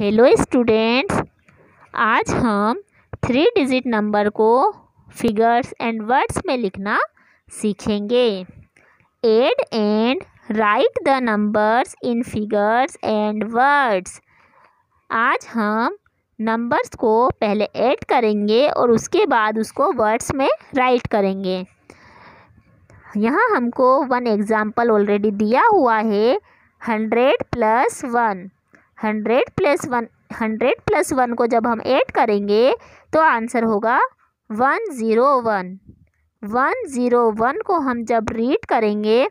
Hello students आज हम three digit number को फिगर्स एंड वर्ड्स में लिखना सीखेंगे. Add and write the numbers in figures and words आज हम नंबर्स को पहले ऐड करेंगे और उसके बाद उसको वर्ड्स में राइट करेंगे. यहाँ हमको वन एग्ज़ाम्पल ऑलरेडी दिया हुआ है hundred plus one hundred plus one, hundred plus one को जब हम ऐड करेंगे तो आंसर होगा one zero one. One zero one को हम जब रीड करेंगे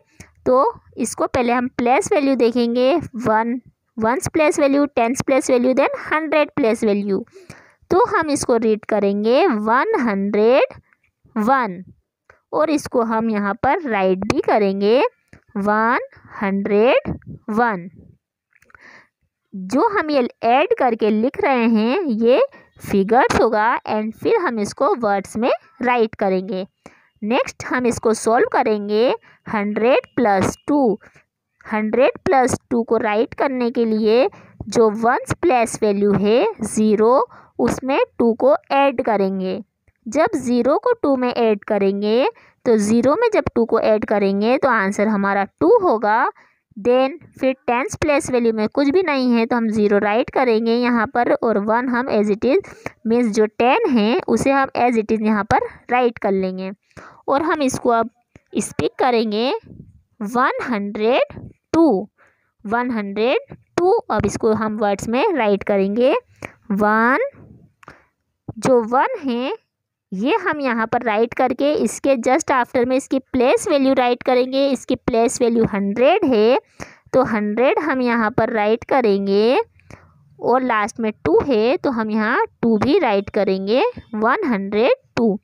तो इसको पहले हम प्लस वैल्यू देखेंगे, one ones place value, tens place value, then hundred place value. तो हम इसको रीड करेंगे वन हंड्रेड वन, और इसको हम यहाँ पर राइट भी करेंगे वन हंड्रेड वन। जो हम ये ऐड करके लिख रहे हैं, ये फिगर्स होगा एंड फिर हम इसको वर्ड्स में राइट करेंगे। नेक्स्ट हम इसको सॉल्व करेंगे hundred plus two hundred plus two को राइट करने के लिए जो वंस प्लस वैल्यू है ज़ीरो उसमें टू को ऐड करेंगे। जब ज़ीरो को टू में ऐड करेंगे तो ज़ीरो में जब टू को ऐड करेंगे तो आंसर हमारा टू होगा। देन फिर टेंस प्लेस वैल्यू में कुछ भी नहीं है तो हम ज़ीरो राइट करेंगे यहाँ पर और वन हम एज इट इज़ मीन्स जो टेन है, उसे हम एज इट इज़ यहाँ पर राइट कर लेंगे। और हम इसको अब स्पीक करेंगे one hundred two one hundred two अब इसको हम वर्ड्स में राइट करेंगे। वन जो वन है ये हम यहाँ पर राइट करके इसके जस्ट आफ्टर में इसकी प्लेस वैल्यू राइट करेंगे। इसकी प्लेस वैल्यू हंड्रेड है तो हंड्रेड हम यहाँ पर राइट करेंगे और लास्ट में टू है तो हम यहाँ टू भी राइट करेंगे। वन हंड्रेड टू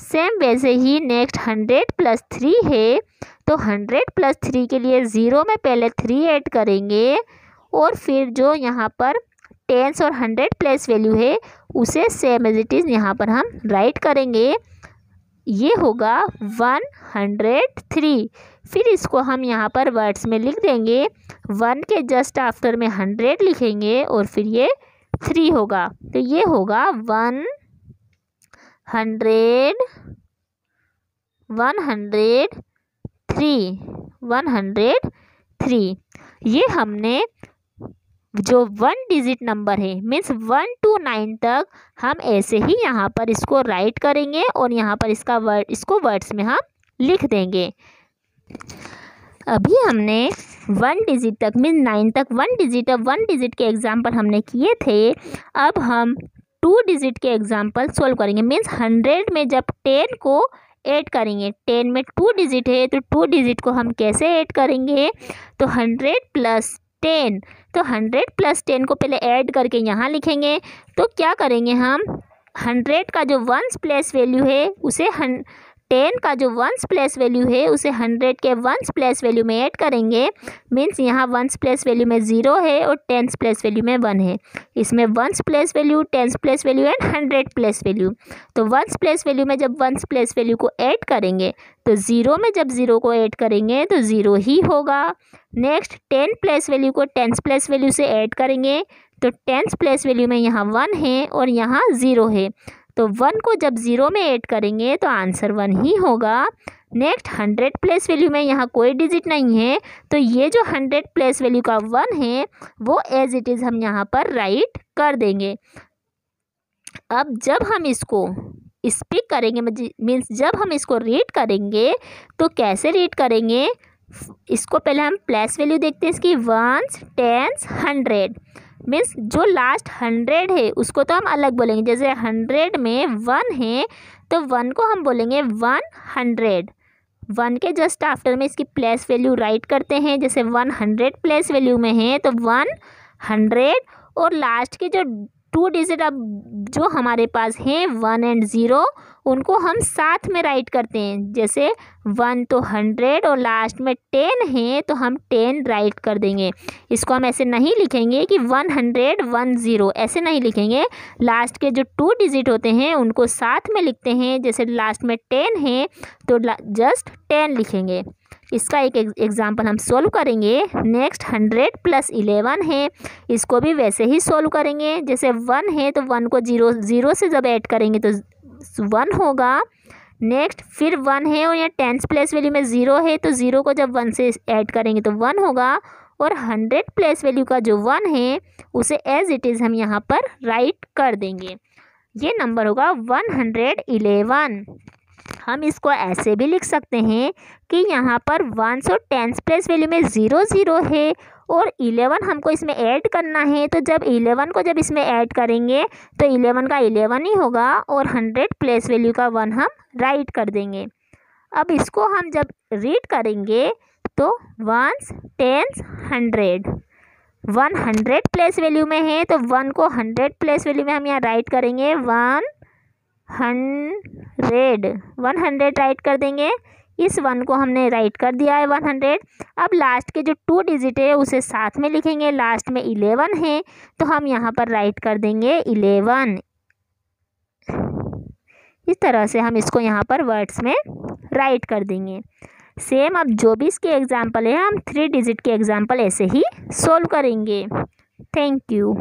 सेम वैसे ही नेक्स्ट हंड्रेड प्लस थ्री है तो हंड्रेड प्लस थ्री के लिए ज़ीरो में पहले थ्री ऐड करेंगे और फिर जो यहाँ पर टेंस और हंड्रेड प्लेस वैल्यू है, उसे सेम एज इट इज़ यहाँ पर हम राइट करेंगे। ये होगा वन हंड्रेड थ्री। फिर इसको हम यहाँ पर वर्ड्स में लिख देंगे। वन के जस्ट आफ्टर में हंड्रेड लिखेंगे और फिर ये थ्री होगा। तो ये होगा one hundred one hundred three, one hundred three. ये हमने जो वन डिजिट नंबर है मीन्स वन टू नाइन तक हम ऐसे ही यहाँ पर इसको राइट करेंगे और यहाँ पर इसका वर्ड इसको वर्ड्स में हम लिख देंगे। अभी हमने वन डिजिट तक मीन्स नाइन तक वन डिजिट और वन डिजिट के एग्ज़ाम्पल हमने किए थे। अब हम टू डिजिट के एग्ज़ाम्पल सोल्व करेंगे मीन्स हंड्रेड में जब टेन को ऐड करेंगे टेन में टू डिजिट है तो टू डिजिट को हम कैसे ऐड करेंगे? तो हंड्रेड प्लस टेन। तो हंड्रेड प्लस टेन को पहले ऐड करके यहाँ लिखेंगे। तो क्या करेंगे हम? हंड्रेड का जो वंस प्लेस वैल्यू है, उसे हन टेन का जो वंस प्लेस वैल्यू है उसे हंड्रेड के वंस प्लेस वैल्यू में ऐड करेंगे मीन्स यहाँ वंस प्लेस वैल्यू में ज़ीरो है और टेंस प्लेस वैल्यू में वन है इसमें ones place value tens place value and hundred place value तो वंस प्लेस वैल्यू में जब वंस प्लेस वैल्यू को ऐड करेंगे तो ज़ीरो में जब ज़ीरो को ऐड करेंगे तो ज़ीरो ही होगा नेक्स्ट टेन प्लेस वैल्यू को टेंस प्लेस वैल्यू से ऐड करेंगे तो टेंस प्लेस वैल्यू में यहाँ वन है और यहाँ ज़ीरो है तो वन को जब ज़ीरो में ऐड करेंगे तो आंसर वन ही होगा। नेक्स्ट, हंड्रेड प्लेस वैल्यू में यहाँ कोई डिजिट नहीं है। तो ये जो हंड्रेड प्लेस वैल्यू का वन है, वो एज इट इज़ हम यहाँ पर राइट कर देंगे। अब जब हम इसको स्पीक करेंगे मीन्स जब हम इसको रीड करेंगे तो कैसे रीड करेंगे? इसको पहले हम प्लेस वैल्यू देखते हैं, इसकी वंस टेंस हंड्रेड मीन्स जो लास्ट हंड्रेड है, उसको तो हम अलग बोलेंगे। जैसे हंड्रेड में वन है तो वन को हम बोलेंगे वन हंड्रेड वन के जस्ट आफ्टर में इसकी प्लेस वैल्यू राइट करते हैं। जैसे वन हंड्रेड प्लेस वैल्यू में है तो वन हंड्रेड और लास्ट के जो टू डिजिट अब जो हमारे पास हैं वन एंड ज़ीरो उनको हम साथ में राइट करते हैं। जैसे वन तो हंड्रेड और लास्ट में टेन है तो हम टेन राइट कर देंगे। इसको हम ऐसे नहीं लिखेंगे कि वन हंड्रेड, वन ज़ीरो, ऐसे नहीं लिखेंगे। लास्ट के जो टू डिजिट होते हैं, उनको साथ में लिखते हैं। जैसे लास्ट में टेन है तो जस्ट टेन लिखेंगे। इसका एक एग्जांपल हम सोल्व करेंगे। नेक्स्ट हंड्रेड प्लस इलेवन है, इसको भी वैसे ही सोल्व करेंगे। जैसे वन है तो वन को ज़ीरो, ज़ीरो से जब ऐड करेंगे तो वन होगा नेक्स्ट फिर वन है और यहाँ टेंस प्लेस वैल्यू में ज़ीरो है तो ज़ीरो को जब वन से ऐड करेंगे तो वन होगा और हंड्रेड प्लेस वैल्यू का जो वन है, उसे एज इट इज़ हम यहाँ पर राइट कर देंगे। ये नंबर होगा वन हंड्रेड इलेवन हम इसको ऐसे भी लिख सकते हैं कि यहाँ पर वन सौ टेंस प्लेस वैल्यू में ज़ीरो ज़ीरो है और इलेवन हमको इसमें ऐड करना है तो जब इलेवन को जब इसमें ऐड करेंगे तो इलेवन का इलेवन ही होगा और हंड्रेड प्लेस वैल्यू का वन हम राइट कर देंगे। अब इसको हम जब रीड करेंगे तो ones tens hundred. One hundred place value में है तो वन को हंड्रेड प्लेस वैल्यू में हम यहाँ राइट करेंगे, one hundred. One hundred write कर देंगे इस वन को हमने राइट कर दिया है वन हंड्रेड अब लास्ट के जो टू डिजिट है, उसे साथ में लिखेंगे। लास्ट में इलेवन है तो हम यहाँ पर राइट कर देंगे इलेवन इस तरह से हम इसको यहाँ पर वर्ड्स में राइट कर देंगे। सेम अब जो भी इसके एग्ज़ाम्पल है, हम थ्री डिजिट के एग्ज़ाम्पल ऐसे ही सोल्व करेंगे। Thank you